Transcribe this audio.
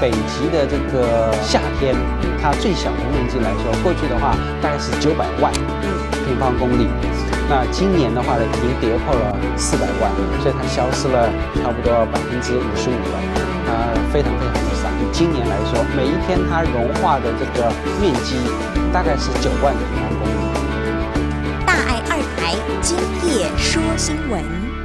北极的这个夏天它最小的面积来说过去的话大概是九百万平方公里那今年的话呢已经跌破了四百万所以它消失了差不多百分之五十五了它非常非常的少今年来说每一天它融化的这个面积大概是九万平方公里大爱二台今夜说新闻。